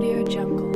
Audio Jungle.